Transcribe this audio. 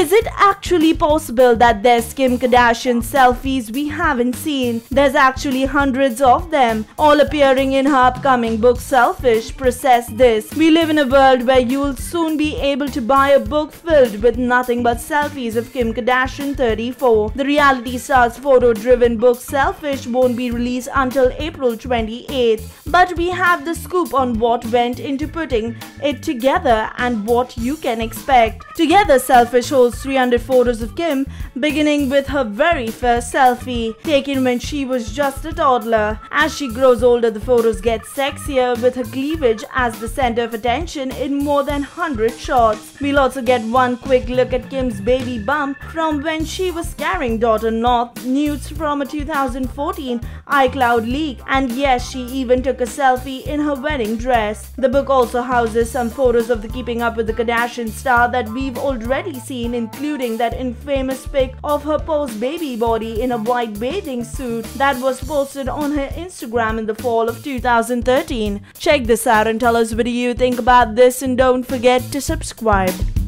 Is it actually possible that there's Kim Kardashian selfies we haven't seen? There's actually hundreds of them, all appearing in her upcoming book Selfish. Process this. We live in a world where you'll soon be able to buy a book filled with nothing but selfies of Kim Kardashian 34. The reality star's photo driven book Selfish won't be released until April 28th, but we have the scoop on what went into putting it together and what you can expect. Together, Selfish holds 300 photos of Kim, beginning with her very first selfie, taken when she was just a toddler. As she grows older, the photos get sexier, with her cleavage as the center of attention in more than 100 shots. We'll also get one quick look at Kim's baby bump from when she was carrying daughter North, nudes from a 2014 iCloud leak, and yes, she even took a selfie in her wedding dress. The book also houses some photos of the Keeping Up with the Kardashian star that we've already seen, including that infamous pic of her post-baby body in a white bathing suit that was posted on her Instagram in the fall of 2013. Check this out and tell us what do you think about this and don't forget to subscribe.